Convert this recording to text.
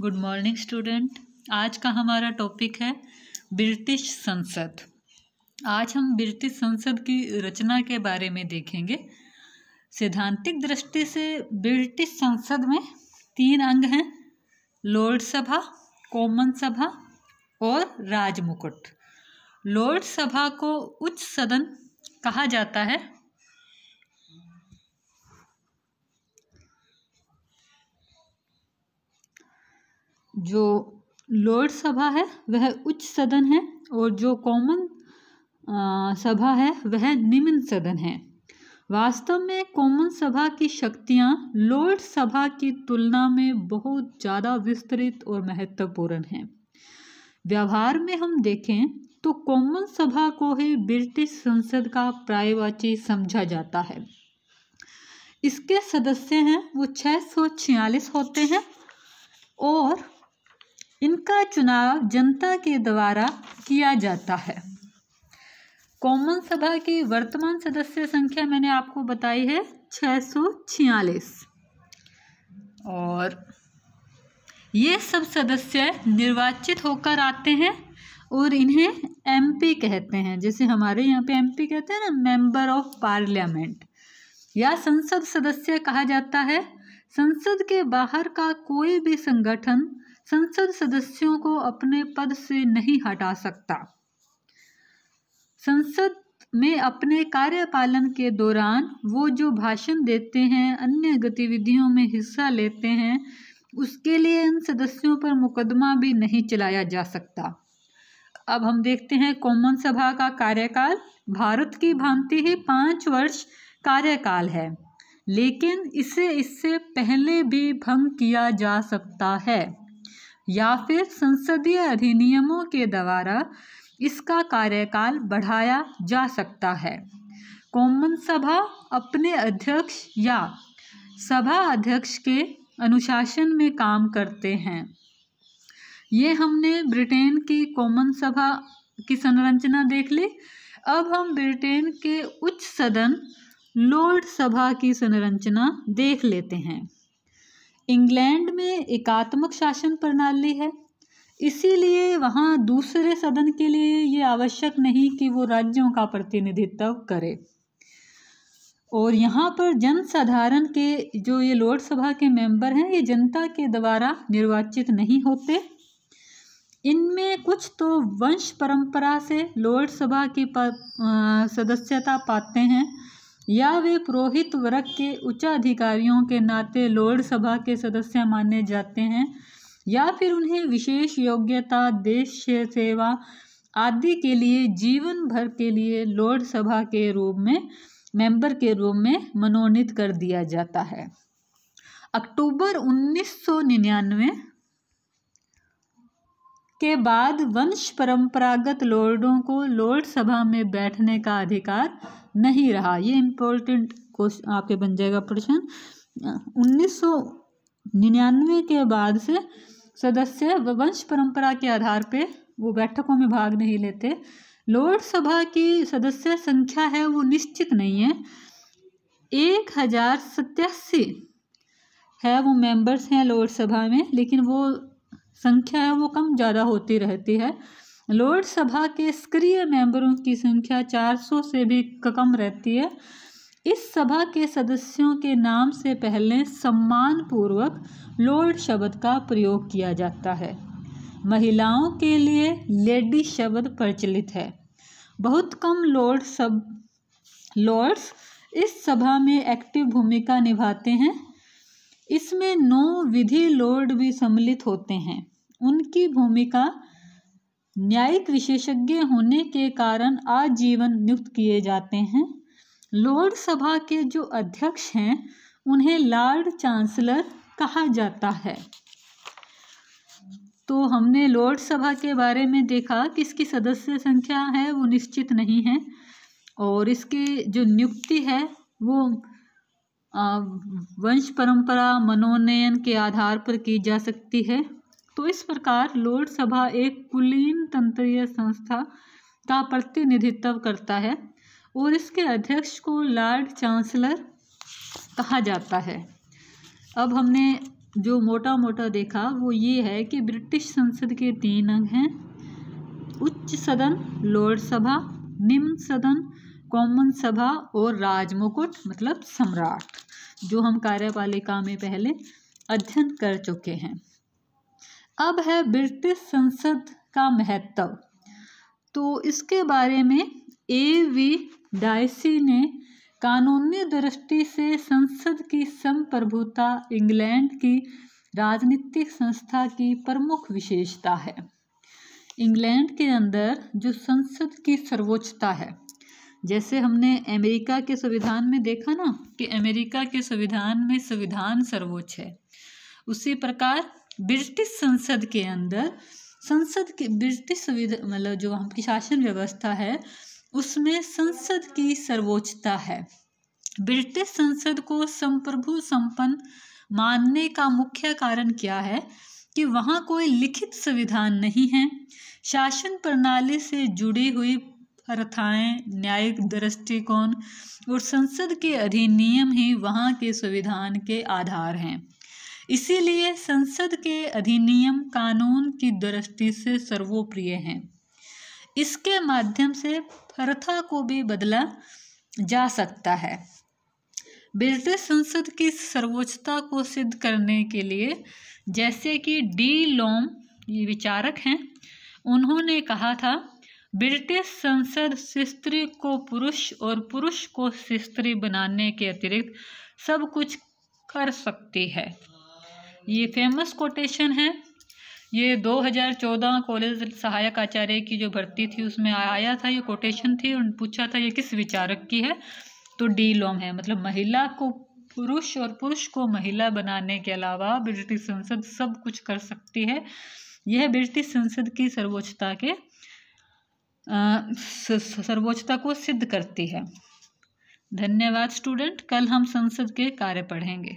Good morning student आज का हमारा टॉपिक है ब्रिटिश संसद. आज हम ब्रिटिश संसद की रचना के बारे में देखेंगे। सैद्धांतिक दृष्टि से ब्रिटिश संसद में तीन अंग हैं लॉर्ड सभा कॉमन सभा और राजमुकुट लॉर्ड सभा को उच्च सदन कहा जाता है। जो लॉर्ड सभा है, वह उच्च सदन है और जो कॉमन सभा है, वह निम्न सदन है। वास्तव में कॉमन सभा की शक्तियाँ लॉर्ड सभा की तुलना में बहुत ज़्यादा विस्तृत और महत्वपूर्ण हैं। व्यवहार में हम देखें तो कॉमन सभा को ही ब्रिटिश संसद का प्रायवाची समझा जाता है। इसके सदस्य हैं, वो छः सौ छियालीस होते हैं और इनका चुनाव जनता के द्वारा किया जाता है। कॉमन सभा की वर्तमान सदस्य संख्या मैंने आपको बताई है छः सौ छियालीस। और ये सब सदस्य निर्वाचित होकर आते हैं और इन्हें एमपी कहते हैं। जैसे हमारे यहाँ पे एमपी कहते हैं ना, मेंबर ऑफ़ पार्लियामेंट। या संसद सदस्य कहा जाता है, संसद के बाहर का कोई भी संगठन संसद सदस्यों को अपने पद से नहीं हटा सकता। संसद में अपने कार्यपालन के दौरान वो जो भाषण देते हैं, अन्य गतिविधियों में हिस्सा लेते हैं, उसके लिए इन सदस्यों पर मुकदमा भी नहीं चलाया जा सकता। अब हम देखते हैं कॉमन सभा का कार्यकाल। भारत की भांति ही पाँच वर्ष कार्यकाल है, लेकिन इसे इससे पहले भी भंग किया जा सकता है। या फिर संसदीय अधिनियमों के द्वारा इसका कार्यकाल बढ़ाया जा सकता है। कॉमन सभा अपने अध्यक्ष या सभा अध्यक्ष के अनुशासन में काम करते हैं। ये हमने ब्रिटेन की कॉमन सभा की संरचना देख ली। अब हम ब्रिटेन के उच्च सदन लॉर्ड सभा की संरचना देख लेते हैं। इंग्लैंड में एकात्मक शासन प्रणाली है। इसीलिए वहाँ दूसरे सदन के लिए ये आवश्यक नहीं कि वो राज्यों का प्रतिनिधित्व करे। और यहाँ पर जन साधारण के जो ये लोकसभा के मेंबर हैं, ये जनता के द्वारा निर्वाचित नहीं होते। इनमें कुछ तो वंश परंपरा से लोकसभा की सदस्यता पाते हैं। या वे पुरोहित वर्ग के उच्चाधिकारियों के नाते लोड सभा के सदस्य माने जाते हैं, या फिर उन्हें विशेष योग्यता देश सेवा आदि के लिए जीवन भर के लिए लोड सभा के रूप में, मेंबर के रूप में मनोनीत कर दिया जाता है। अक्टूबर 1999 के बाद वंश परंपरागत लॉर्डों को लॉर्ड सभा में बैठने का अधिकार नहीं रहा। ये इम्पोर्टेंट क्वेश्चन आपके बन जाएगा प्रश्न। उन्नीस निन्यानवे के बाद से सदस्य वंश परंपरा के आधार पे वो बैठकों में भाग नहीं लेते। लोक सभा की सदस्य संख्या है, वो निश्चित नहीं है। एक हज़ार सत्यासी है, वो मेंबर्स हैं लोकसभा में, लेकिन वो संख्या है, वो कम ज़्यादा होती रहती है। लोक सभा के सक्रिय मेंबरों की संख्या 400 से भी कम रहती है। इस सभा के सदस्यों के नाम से पहले सम्मान पूर्वक लॉर्ड शब्द का प्रयोग किया जाता है। महिलाओं के लिए लेडी शब्द प्रचलित है। बहुत कम लॉर्ड सब लॉर्ड्स इस सभा में एक्टिव भूमिका निभाते हैं। इसमें नौ विधि लॉर्ड भी सम्मिलित होते हैं। उनकी भूमिका न्यायिक विशेषज्ञ होने के कारण आजीवन नियुक्त किए जाते हैं। लॉर्ड सभा के जो अध्यक्ष हैं, उन्हें लॉर्ड चांसलर कहा जाता है। तो हमने लॉर्ड सभा के बारे में देखा कि इसकी सदस्य संख्या है, वो निश्चित नहीं है। और इसकी जो नियुक्ति है, वो वंश परंपरा, मनोनयन के आधार पर की जा सकती है। तो इस प्रकार लोक सभा एक कुलीन तंत्रीय संस्था का प्रतिनिधित्व करता है और इसके अध्यक्ष को लॉर्ड चांसलर कहा जाता है। अब हमने जो मोटा मोटा देखा वो ये है कि ब्रिटिश संसद के तीन अंग हैं। उच्च सदन लोअर सभा, निम्न सदन, कॉमन सभा और राजमुकुट मतलब सम्राट, जो हम कार्यपालिका में पहले अध्ययन कर चुके हैं। अब है ब्रिटिश संसद का महत्व। तो इसके बारे में ए वी डायसी ने कानूनी दृष्टि से संसद की संप्रभुता इंग्लैंड की राजनीतिक संस्था की प्रमुख विशेषता है। इंग्लैंड के अंदर जो संसद की सर्वोच्चता है, जैसे हमने अमेरिका के संविधान में देखा ना कि अमेरिका के संविधान में संविधान सर्वोच्च है, उसी प्रकार ब्रिटिश संसद के अंदर, संसद के, ब्रिटिश मतलब जो हम की शासन व्यवस्था है, उसमें संसद की सर्वोच्चता है। ब्रिटिश संसद को संप्रभु संपन्न मानने का मुख्य कारण क्या है कि वहाँ कोई लिखित संविधान नहीं है। शासन प्रणाली से जुड़ी हुई प्रथाएँ, न्यायिक दृष्टिकोण और संसद के अधिनियम ही वहाँ के संविधान के आधार हैं। इसीलिए संसद के अधिनियम कानून की दृष्टि से सर्वोप्रिय हैं। इसके माध्यम से प्रथा को भी बदला जा सकता है। ब्रिटिश संसद की सर्वोच्चता को सिद्ध करने के लिए जैसे कि डी लोम, ये विचारक हैं, उन्होंने कहा था, ब्रिटिश संसद स्त्री को पुरुष और पुरुष को स्त्री बनाने के अतिरिक्त सब कुछ कर सकती है। ये फ़ेमस कोटेशन है। ये 2014 कॉलेज सहायक आचार्य की जो भर्ती थी, उसमें आया था ये कोटेशन थी और पूछा था ये किस विचारक की है? तो डी लॉम है। मतलब महिला को, पुरुष और पुरुष को महिला बनाने के अलावा ब्रिटिश संसद सब कुछ कर सकती है। यह ब्रिटिश संसद की सर्वोच्चता के सर्वोच्चता को सिद्ध करती है। धन्यवाद स्टूडेंट कल हम संसद के कार्य पढ़ेंगे।